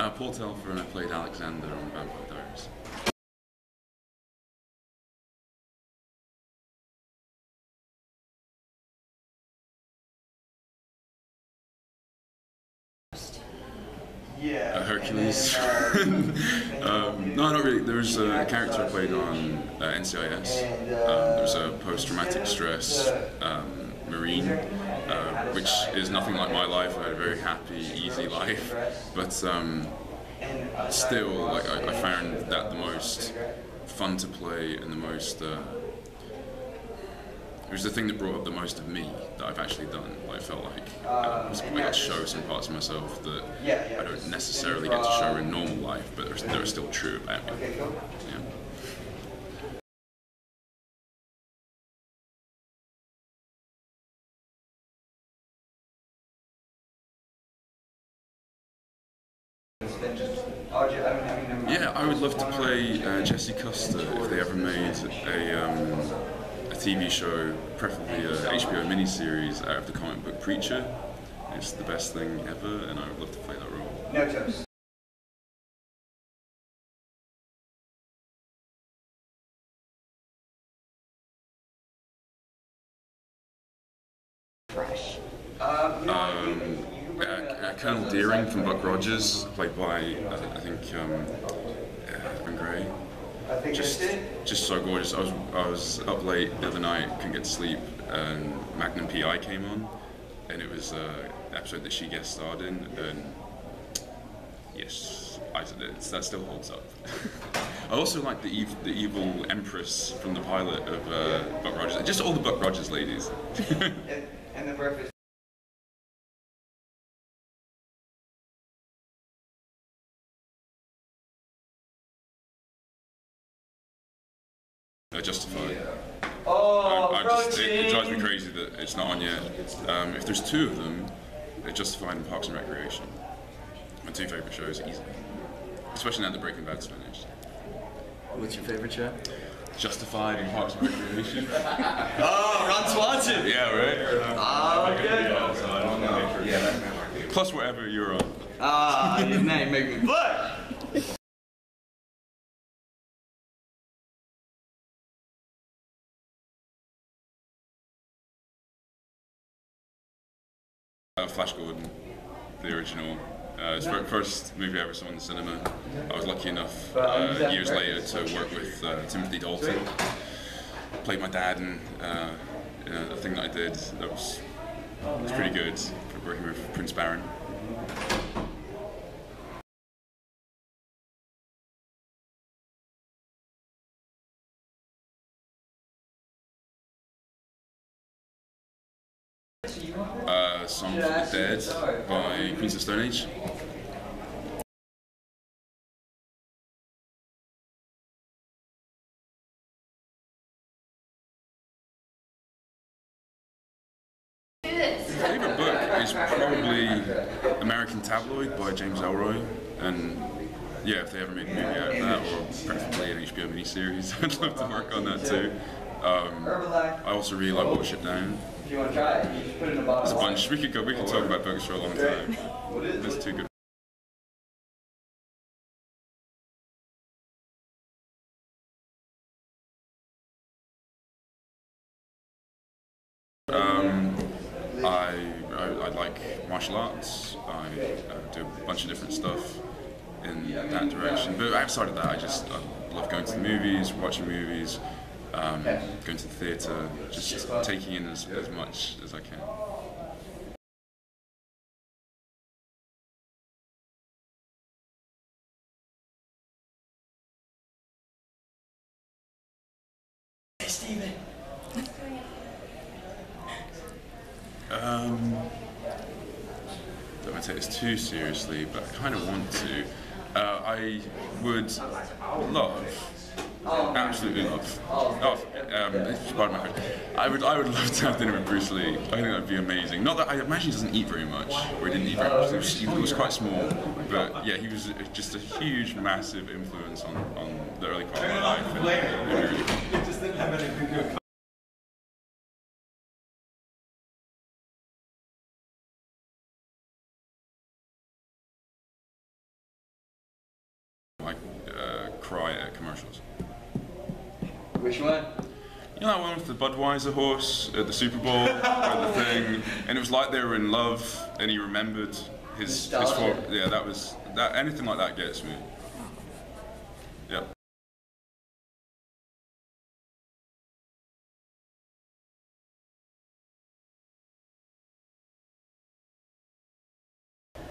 Uh, Paul Telfer and I played Alexander on Vampire Diaries. Yeah. Uh, Hercules. And, uh, um, no, not really. There was a character I played on uh, NCIS. Um, there was a post-traumatic stress um, Marine, uh, which is nothing like my life. I had a very happy, easy life, but um, still, like I, I found that the most fun to play and the most. Uh, it was the thing that brought up the most of me that I've actually done. Like, I felt like uh, I got to show some parts of myself that I don't necessarily get to show in normal life, but they're, they're still true about me. Yeah. Then just, oh, ju- I mean, I mean, never mind. Yeah, I would love to play uh, Jesse Custer if they ever made a, um, a TV show, preferably a HBO miniseries out of the comic book Preacher. It's the best thing ever, and I would love to play that role. No toast. Fresh. Um, you know, uh, Colonel Deering from Buck Rogers, played by uh, I think um, uh, Erin Gray. I think Just, just so gorgeous. I was, I was up late the other night, couldn't get to sleep, and Magnum PI came on, and it was uh, an episode that she guest starred in, and yes, I said it. That still holds up. I also like the ev- the evil empress from the pilot of uh, Buck Rogers. Just all the Buck Rogers ladies. And, and the breakfast. They're justified. Oh, I, I just, it, it drives me crazy that it's not on yet. Um, if there's two of them, they're justified in Parks and Recreation. My two favourite shows, easily. Especially now that Breaking Bad's finished. What's your favorite show? Justified in Parks and Recreation. Oh, Ron Swanson! yeah, right? Oh, good. Plus whatever you're on. Ah, your name make me blush. Flash Gordon, the original. Uh, it's the first movie I ever saw in the cinema. I was lucky enough uh, years later to work with uh, Timothy Dalton. Played my dad in uh, in a thing that I did that was, was pretty good for working with Prince Baron. Uh, Song for the Dead by Queens of Stone Age. Favorite book is probably American Tabloid by James Ellroy, and yeah, if they ever make a movie out of that, or preferably an HBO miniseries, I'd love to work on that too. Um, I also really like Watership Down. If you want to try it, you just put it in a bottle. Bunch. We could go. We could talk about books for a long time. What is There's too good. Um, I, I, I like martial arts. I uh, do a bunch of different stuff in that direction. But outside of that, I just I love going to the movies, watching movies, um, going to the theatre, just taking in as, as much as I can. Hey, Steven. Um, don't want to take this too seriously, but I kind of want to. Uh, I would love, absolutely love. Oh, um, it's part of my. I would, I would love to have dinner with Bruce Lee. I think that'd be amazing. Not that I imagine he doesn't eat very much, or he didn't eat very much. He was, he was quite small, but yeah, he was just a huge, massive influence on, on the early part of my life. And Which one? You know that one with the Budweiser horse at the Super Bowl, the thing, and it was like they were in love, and he remembered his his yeah. That was that. Anything like that gets me. Yep.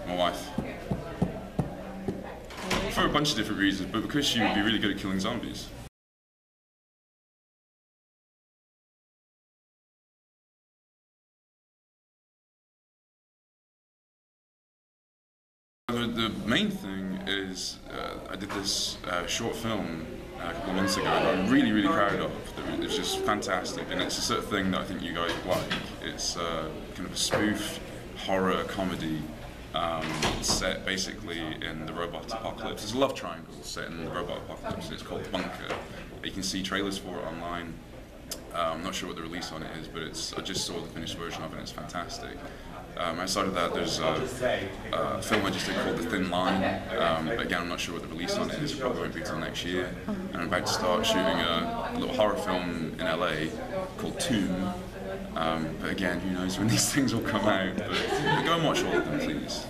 My wife. For a bunch of different reasons, but because she would be really good at killing zombies. The, the main thing is uh, I did this uh, short film uh, a couple of months ago that I'm really, really proud of. It's just fantastic, and it's the sort of thing that I think you guys like. It's uh, kind of a spoof horror comedy um, set basically in the robot apocalypse. It's a love triangle set in the robot apocalypse. It's called Bunker. You can see trailers for it online. Uh, I'm not sure what the release on it is, but it's I just saw the finished version of it. and It's fantastic. Um, outside of that, there's a, a film I just did called The Thin Line. Um, but again, I'm not sure what the release on it is. It probably won't be till next year. And I'm about to start shooting a little horror film in LA called Tomb. Um, but again, who knows when these things will come out. But go and watch all of them, please.